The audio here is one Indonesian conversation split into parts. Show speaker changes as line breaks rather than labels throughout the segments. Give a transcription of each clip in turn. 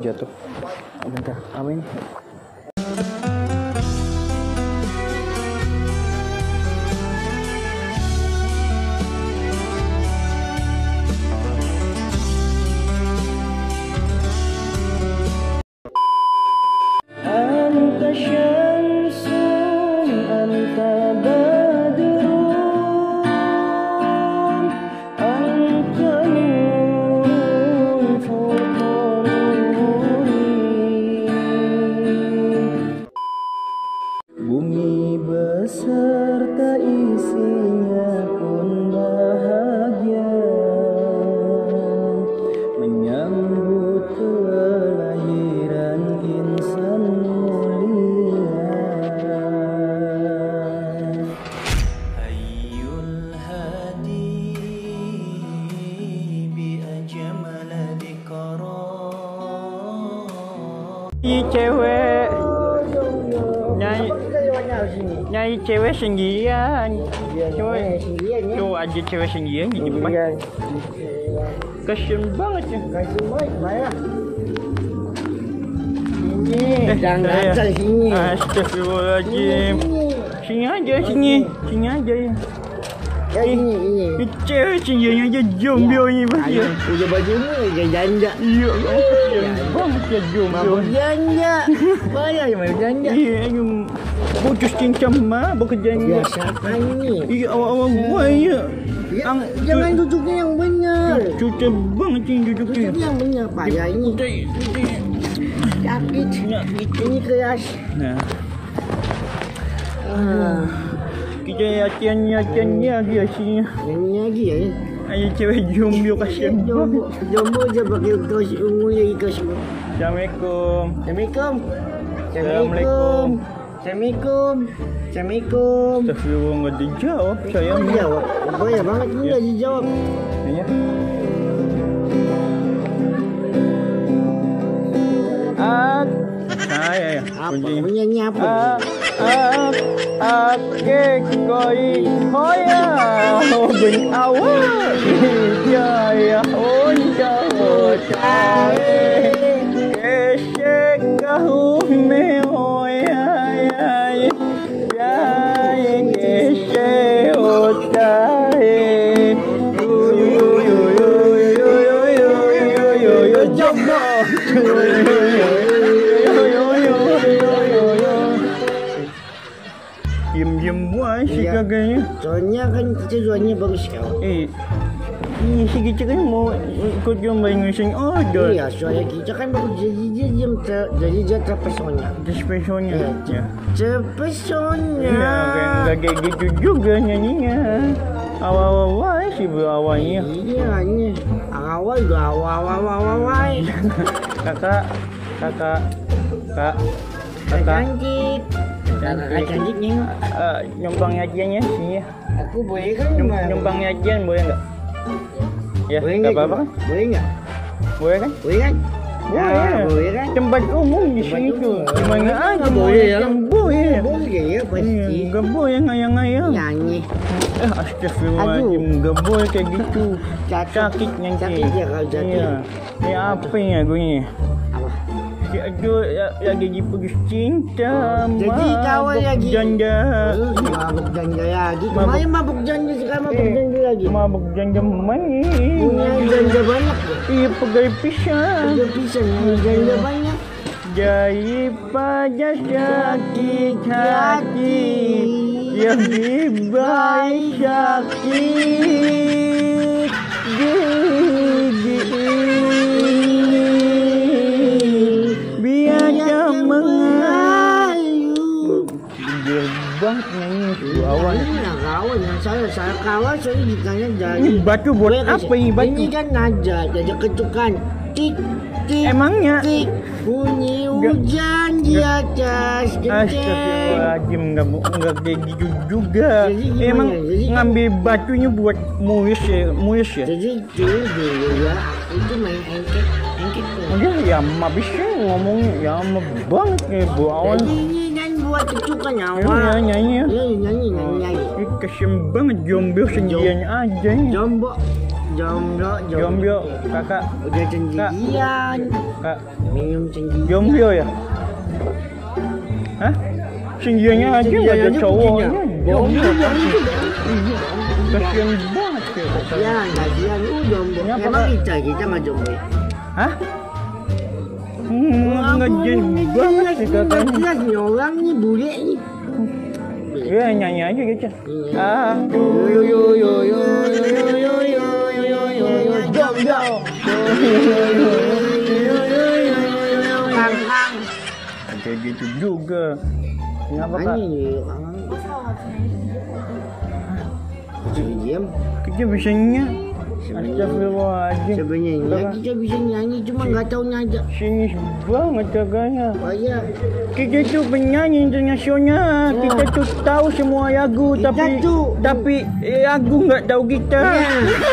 jatuh. Bentar amin. Sendirian Cewek Tuh aja cewek sendirian di depan Kasian banget ya
Kasih baik, bayar. Ini,
Eh,
jangan
saya-
asal sini.
Astagfirullahaladzim Sini aja sini Sini aja ya ni. Kecil yang aja jom
iya.
iya,
iya, dia ni baju
mu dia janda. Ya bang
Dia jom. Janda. Bayar ya, mana janda.
Ya yang putus cincam mah
bekerjanya. janda ni.
Iya awak-awak
buaya,
Ang,
jangan duduknya yang benar.
Cucu bang cing duduknya.
Yang benar pak ya ini. Sakit. Ini keras.
Nah.
Ah
kita acian-aciannya dia sini.
Nyanyi ya.
Ayo cewek jomblo kasihan. Iya,
jomblo, jomblo aja pakai kaos ungu ya gitu, kaos semua
Assalamualaikum.
Assalamualaikum.
Assalamualaikum.
Assalamualaikum. Assalamualaikum.
Astagfirullah enggak dijawab saya.
Iya, jawab. Banyak banget enggak dijawab.
Iya. Ah, ya, ya.
Apa? Punya apa?
Ah. ấp ấp à, ghê coi khói hồ bình âu trời ơi
trời
ơi.
Soalnya kan kita jualnya bagus kau.
Eh, ini si kita kan mau ikut jomba Indonesia order.
Iya, soalnya kita kan baru jadi dia jam ter, jadi dia terpesona.
Ada spesialnya.
Iya,
Ya.
terpesona.
Iya, kan nggak kayak gitu juga nyanyinya. Awal-awal sih berawalnya.
Iya, ini awal udah awal awal awal awal.
Kakak, kakak, kak, kakak.
Kakak cantik cantik
ni uh, nyumbang yajiannya sini.
ya Aku boleh kan nyumbang
nyumbang yajian boleh enggak? Ya,
boleh enggak
apa-apa kan?
Boleh enggak?
Boleh kan?
Boleh kan?
Ya,
ya, ya. boleh kan?
Tempat umum di sini
tu.
Di mana aja kan?
boleh, boleh, boleh ya?
Kan? Boleh.
Boleh kan? ya pasti.
Enggak boleh ngayang ayang
Nyanyi.
Eh, astagfirullahalazim. Enggak boleh kayak gitu.
Sakit
nyanyi.
Sakit ya kalau
jatuh. Ya, apa ya gue ini? Si Ado ya- lagi diputus cinta.
Jadi kawan lagi.
Janda.
Eh, Mabuk janda lagi.
Mabuk.
Kemarin mabuk janda sekarang mabuk
Eh,
janda lagi.
Mabuk janda main.
Punya janda banyak. ya?
Iya, pegai pisang.
Udah pisang janda banyak.
Daripada sakit hati Lebih baik sakit Banget nyanyi itu awal
Ini nggak kawan yang saya saya kawan saya ditanya jadi.
Ini batu buat
Boleh kasih-
apa ini batu?
Ini kan naja, jadi ketukan. Tik tik.
Emangnya?
tik bunyi hujan di atas.
Astagfirullahaladzim nggak nggak kayak gitu juga.
Jadi gimana?
Emang
Jadi-
ngambil batunya buat muis ya, muis ya.
Jadi itu dulu ya, itu main engket tuh.
Udah ya mah bisa ngomongnya ya mah banget ya bu
kan buat ketukan
Ya,
nyawa.
ya nyanyi ya.
Ya nyanyi nyanyi nyanyi.
Ih, kasian banget jomblo sendirian aja.
Jombo jomblo
Jomblo, kakak,
udah sendirian
kak,
minum sendirian
jomblo ya? Hah? Sendiriannya aja nggak ada cowoknya. Jomblo. Iya. Kasian banget ya.
ya kasihan lu jomblo emang kita kita nggak jomblo
Hah? Hmm, banget sih kakaknya.
nih bule nih
Ya nyanyi aja gitu.
Iya.
Aku yo yo yo yo yo yo yo yo yo yo yo.
Kang Kang
Kayak gitu juga. Kenapa kak?
Jadi diam
Kita bisanya Astagfirullahaladzim.
Sebenarnya kita bisa nyanyi cuma nggak tahu nada
Sinis banget kakaknya
oh iya.
Kita tuh penyanyi internasional.
Ya.
Kita tuh tahu semua lagu
Kita
Tapi
tuh-
Tapi lagu nggak tahu kita.
Ya,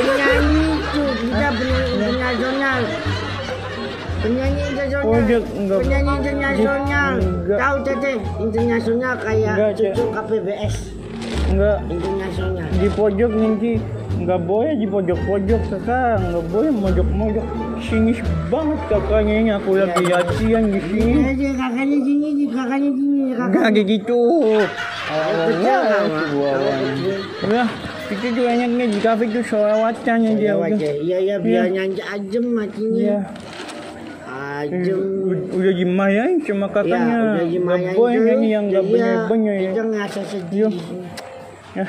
penyanyi itu. Kita penyanyi internasional. Penyanyi internasional.
Oh.
Penyanyi internasional. Tahu teteh internasional kayak cucu KPBS
Enggak
internasional.
Di pojok nanti nggak boleh di pojok-pojok sekarang nggak boleh mojok-mojok. Sinis banget kakaknya ini. Aku
ya, lagi
latihan di sini.
Ya, kakaknya sini kakaknya sini kakaknya
nggak kayak gitu.
Awalnya
ya itu juga enaknya. Di kafe itu selewatan aja dia
iya, iya iya biar
ya.
nyanyi ajem matinya
ya.
ajem.
Eh, udah dimayain
cuma
kakaknya.
Ya,
udah
dimayain
gak
boleh
nyanyi yang gak
boleh
banyak ya.
kita ngasih sedih.
Ya.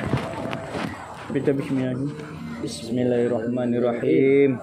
Baca bismillahirrahmanirrahim. Bismillahirrahmanirrahim.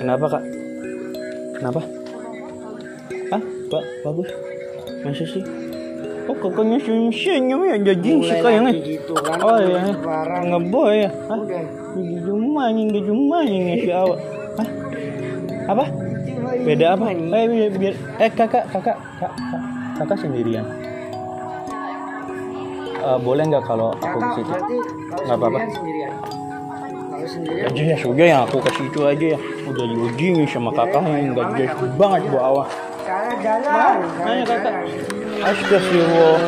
Kenapa kak? Kenapa? Ah, pak bagus. Masa sih? Oh kakaknya senyum ya jadi sih kayaknya.
gitu kan
Oh iya,
Barang.
ngeboy ya. Hah?
udah
Gigi jumaning, gigi jumaning ya si awak. Hah? Apa? Beda apa? Eh, biar, biar eh kakak, kakak, kak, kak, kakak sendirian. Eh, boleh nggak kalau aku
kakak
ke situ? Nggak apa-apa.
sendirian sendirian kalau sendirian
Aja ya sudah ya aku ke situ aja ya. Udah diuji sama kakak yang nggak jelas banget bu awak.
cara jalan
Nanya kakak. Astagfirullah.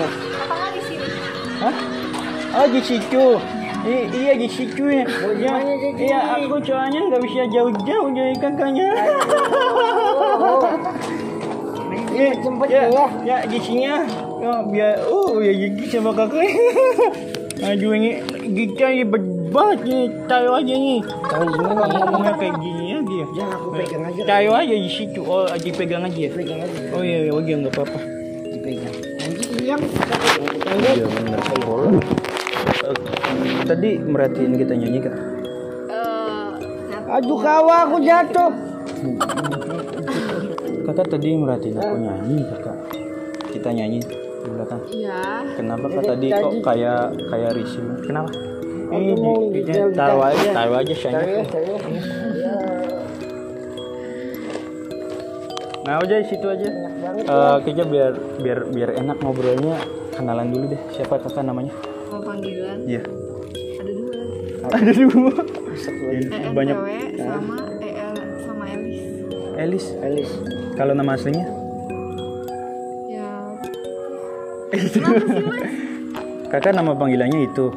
Hah? Oh di situ. I- iya di situ ya. Ya, iya aku soalnya nggak bisa jauh-jauh dari kakaknya. Iya, ya,
ya.
ya di sini ya. Ya, biar oh ya gigi sama kakak. Aduh ini kita ini banget nih, tayo aja nih.
tahu gimana ya
Ngomongnya kayak gini aja ya.
ya aku pegang aja
Tayo aja di situ. Oh, dipegang aja ya.
pegang aja
Oh iya, iya, oke nggak apa-apa.
dipegang anjing yang
Iya benar boleh. Eh, Tadi merhatiin kita nyanyi kak.
aduh kawa aku jatuh
Kakak tadi merhatiin aku nyanyi kakak. Kita nyanyi di belakang.
Iya.
Kenapa kak tadi kok kayak kayak risih? Kenapa? Ini taruh aja, taruh aja sayangnya.
saya saya
Nah di situ aja. Eh kayaknya biar biar biar enak ngobrolnya kenalan dulu deh. Siapa kakak namanya?
Mau panggilan
Iya.
ada dua.
Ada dua.
EN
Banyak.
cewek sama EL sama Elis.
Elis.
Elis
Kalau nama aslinya?
Ya.
Kakak nama panggilannya itu.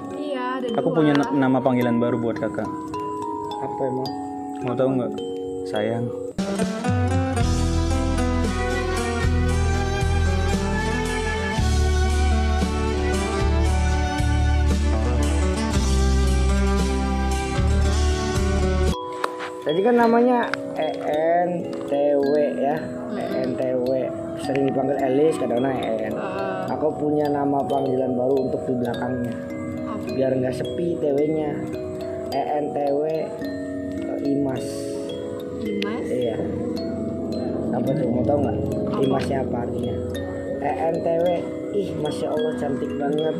Aku punya na- nama panggilan baru buat kakak.
apa emang
Mau tahu nggak? Sayang.
Tadi kan namanya ENTW ya. ENTW. Sering dipanggil Elis, kadang-kadang EN.
Eh,
Aku punya nama panggilan baru untuk di belakangnya. Biar nggak sepi TW-nya. ENTW Imas.
Dimas.
Iya. Apa tuh? Mau tahu nggak? Imasnya apa artinya? ENTW. Ih, masya Allah cantik banget.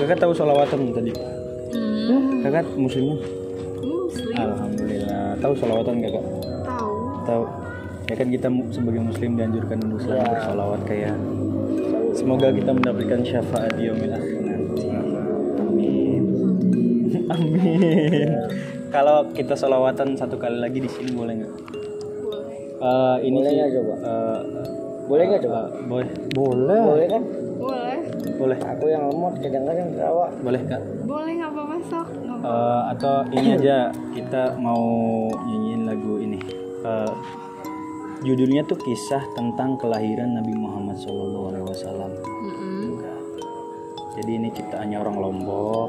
Kakak tahu sholawatan tadi?
Hmm.
Kakak muslimnya?
Muslim.
Alhamdulillah. Tahu sholawatan kakak?
Tahu.
Tahu. Ya kan kita sebagai muslim dianjurkan untuk selalu
Ya.
bersolawat kayak semoga kita mendapatkan syafaat di yaumil akhir nanti. Amin. Amin. Kalau kita sholawatan satu kali lagi di sini boleh nggak?
Boleh.
Eh, ini
Boleh
sih.
nggak coba?
eh,
Boleh nggak coba?
eh, boleh. Boleh.
Boleh kan?
Boleh.
Aku yang lemot kadang-kadang ketawa.
Boleh kak.
Boleh nggak apa-apa sok. Nggak apa-
Eh, atau ini aja kita mau nyanyiin lagu ini. Eh, judulnya tuh kisah tentang kelahiran Nabi Muhammad SAW.
Mm-mm.
Jadi ini ciptaannya orang Lombok.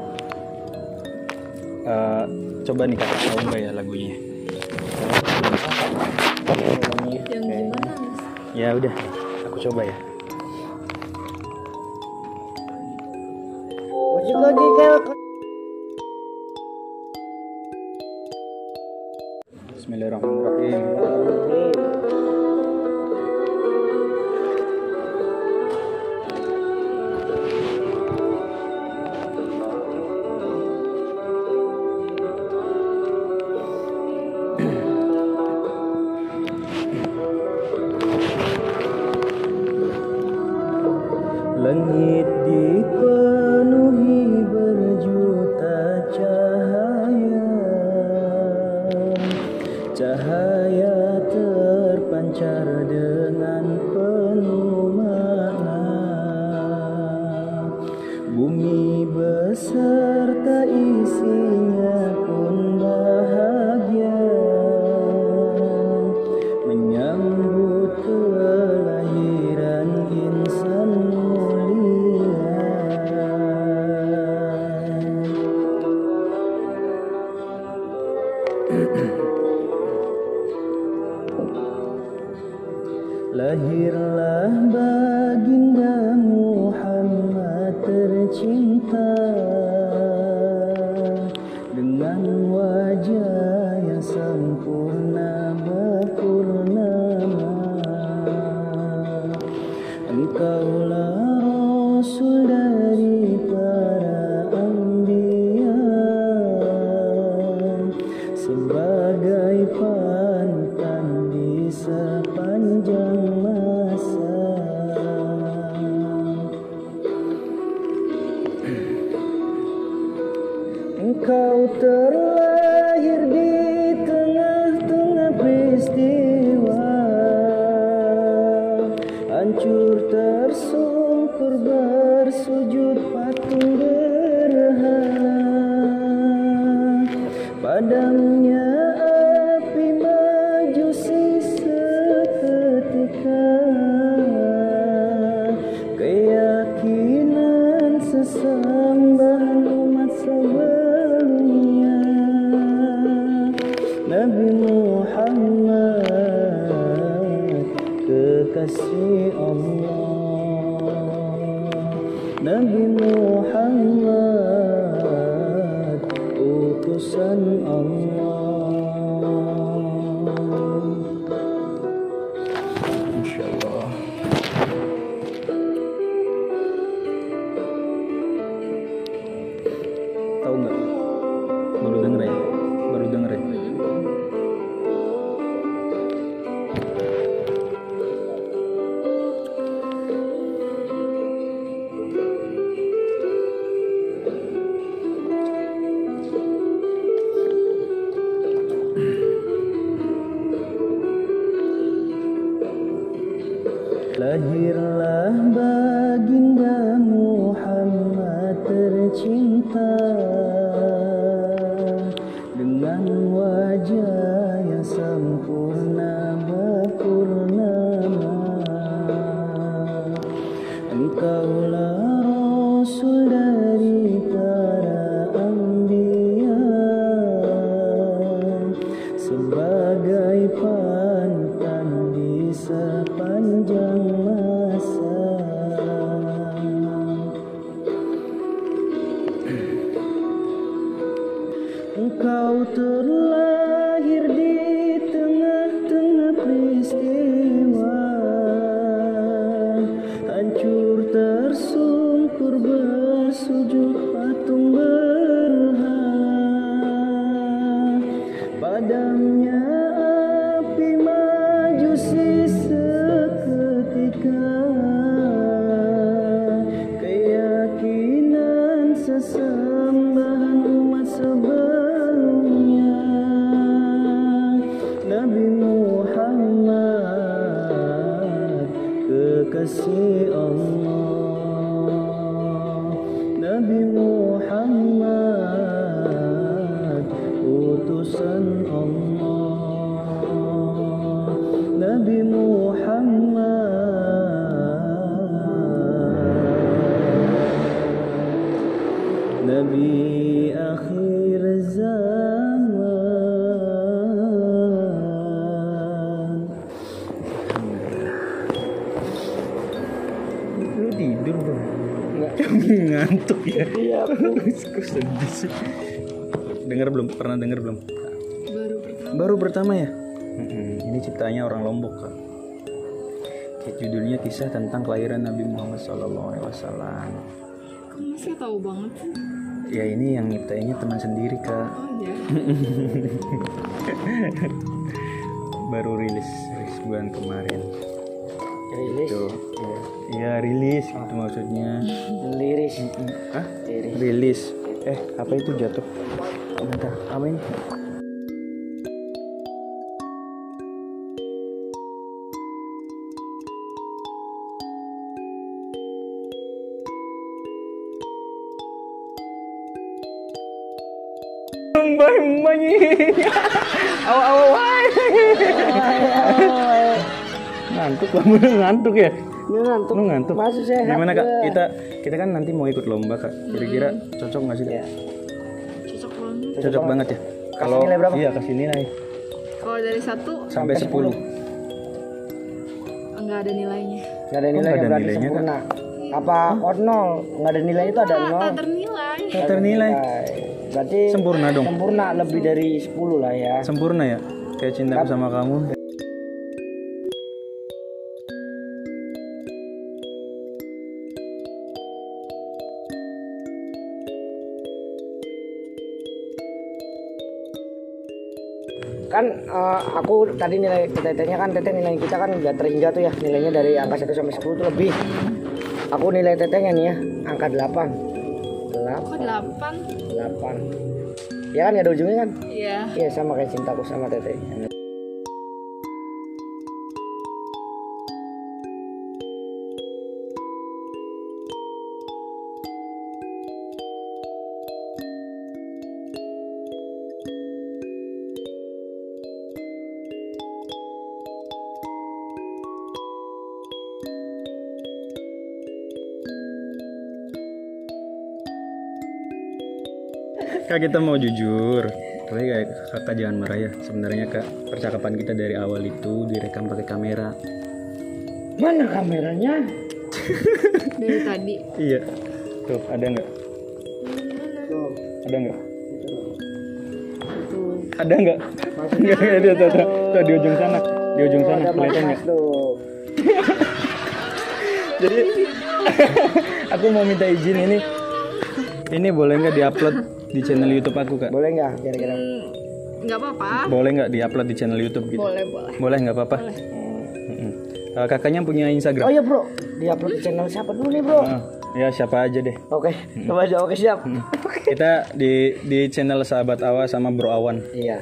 Eh, coba nih kakak tahu nggak ya lagunya?
Yang gimana? Mas?
Ya udah, aku coba ya.
Wajib lagi
terpancar dengan sebagai pantang di sana. nascer Kok? Dengar belum? Pernah dengar belum?
Baru pertama.
Baru pertama ya? hmm, Ini ciptanya orang Lombok kan. Judulnya kisah tentang kelahiran Nabi Muhammad Sallallahu Alaihi Wasallam.
Kamu sih tahu banget.
Ya ini yang nyiptainnya teman sendiri kak.
Oh ya.
Baru rilis, rilis bulan kemarin.
Rilis.
Gitu. Ya, ya rilis gitu, iya. Iya, gitu maksudnya.
Liris.
Hah?
Liris.
Rilis eh apa itu jatuh ya entah amin Bye, money. oh, oh ngantuk kamu ngantuk ya
Ya, ngantuk.
Lu ngantuk.
Masih sehat.
Gimana Kak?
Ya.
Kita kita kan nanti mau ikut lomba Kak. Kira-kira cocok nggak sih? Kak?
Ya.
Cocok banget.
Cocok, banget ya.
Kalau nilai berapa?
Iya, kasih nilai.
Kalau dari satu
sampai sepuluh
nggak ada nilainya.
nggak ada oh, nilainya,
oh, ada nilainya,
sempurna. Kan? Apa or nol? Enggak ada nilai itu ada nol.
Tak ternilai.
Tak ternilai.
Berarti
sempurna dong.
Sempurna lebih dari 10 lah ya.
Sempurna ya. Kayak cinta sama kamu.
Kan eh, aku tadi nilai tetenya kan teteh nilai kita kan udah terhingga tuh ya. Nilainya dari angka 1 sampai 10 itu lebih. Aku nilai tetenya nih ya angka 8
Kok delapan?
8 ya kan gak ada ujungnya kan?
Iya.
iya sama kayak cintaku sama teteh
kak kita mau jujur. Tapi kayak kakak jangan marah ya. Sebenarnya kak percakapan kita dari awal itu direkam pakai kamera.
Mana kameranya?
Dari tadi.
iya. Tuh ada nggak?
Tuh
ada nggak? Ada nggak? Nggak nggak dia tuh, tuh, tuh di ujung sana. Di ujung sana
ada
kelihatan nggak?
tuh.
Jadi aku mau minta izin ini. Ini boleh nggak diupload di channel YouTube aku kak.
Boleh nggak? Kira-kira.
Hmm, Nggak apa-apa.
boleh nggak diupload di channel YouTube gitu?
Boleh, boleh.
boleh nggak apa-apa? Mm-mm. Eh, kakaknya punya Instagram?
Oh iya bro. Di upload di channel siapa dulu nih bro?
Ah, ya siapa aja deh.
Oke coba aja. Oke siap.
Kita di di channel sahabat Awa sama Bro Awan.
Iya.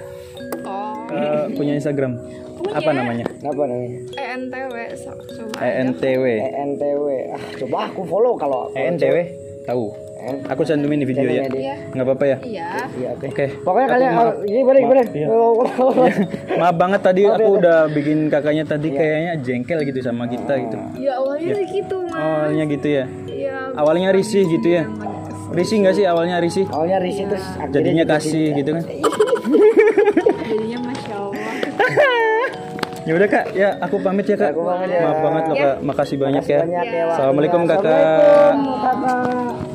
Oh,
Eh, punya Instagram? Apa namanya?
Apa namanya?
ENTW. so- Coba.
ENTW
ENTW ah coba aku follow kalau
ENTW tahu aku cantumin di video ya.
Channelnya dia.
Iya.
nggak apa-apa ya?
Iya.
iya oke. Pokoknya
Aku
kalian
maaf.
ini boleh boleh.
Iya. Maaf banget tadi aku udah bikin kakaknya tadi kayaknya jengkel gitu sama kita gitu.
Ya awalnya dari gitu, Mas.
awalnya gitu ya?
Iya.
awalnya risih gitu ya? Risih nggak sih awalnya risih?
Awalnya risih terus akhirnya
jadinya kasih gitu kan?
Jadinya masya Allah.
ya udah kak. Ya aku pamit ya kak.
Aku pamit ya.
maaf banget loh kak makasih banyak ya.
banyak ya, Wak.
assalamualaikum kakak.
Assalamualaikum kakak